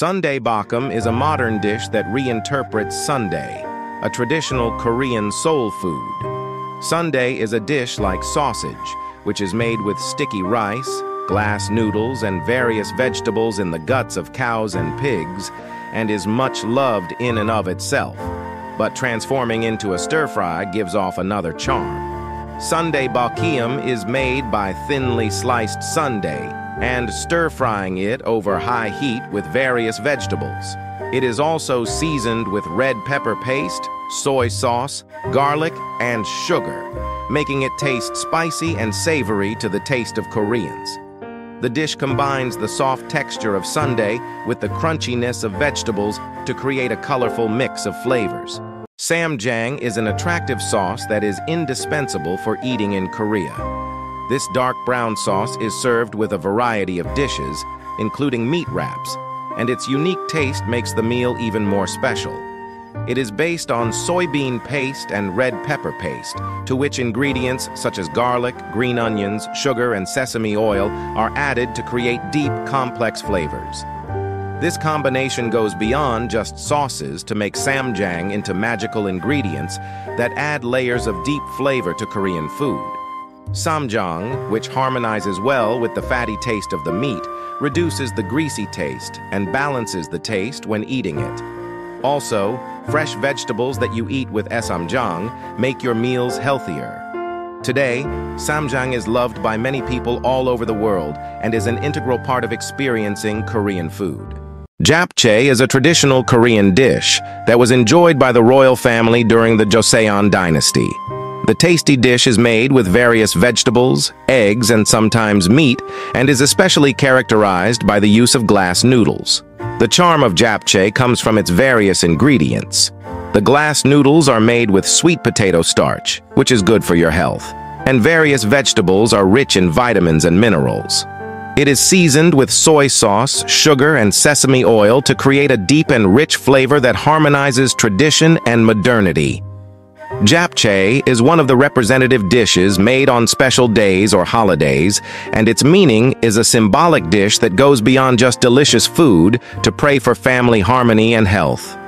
Sundae bokkeum is a modern dish that reinterprets sundae, a traditional Korean soul food. Sundae is a dish like sausage, which is made with sticky rice, glass noodles, and various vegetables in the guts of cows and pigs, and is much loved in and of itself. But transforming into a stir-fry gives off another charm. Sundae bokkeum is made by thinly sliced sundae and stir-frying it over high heat with various vegetables. It is also seasoned with red pepper paste, soy sauce, garlic, and sugar, making it taste spicy and savory to the taste of Koreans. The dish combines the soft texture of sundae with the crunchiness of vegetables to create a colorful mix of flavors. Ssamjang is an attractive sauce that is indispensable for eating in Korea. This dark brown sauce is served with a variety of dishes, including meat wraps, and its unique taste makes the meal even more special. It is based on soybean paste and red pepper paste, to which ingredients such as garlic, green onions, sugar, and sesame oil are added to create deep, complex flavors. This combination goes beyond just sauces to make ssamjang into magical ingredients that add layers of deep flavor to Korean food. Ssamjang, which harmonizes well with the fatty taste of the meat, reduces the greasy taste and balances the taste when eating it. Also, fresh vegetables that you eat with esamjang make your meals healthier. Today, ssamjang is loved by many people all over the world and is an integral part of experiencing Korean food. Japchae is a traditional Korean dish that was enjoyed by the royal family during the Joseon dynasty. The tasty dish is made with various vegetables, eggs, and sometimes meat, and is especially characterized by the use of glass noodles. The charm of japchae comes from its various ingredients. The glass noodles are made with sweet potato starch, which is good for your health, and various vegetables are rich in vitamins and minerals. It is seasoned with soy sauce, sugar, and sesame oil to create a deep and rich flavor that harmonizes tradition and modernity. Japchae is one of the representative dishes made on special days or holidays, and its meaning is a symbolic dish that goes beyond just delicious food to pray for family harmony and health.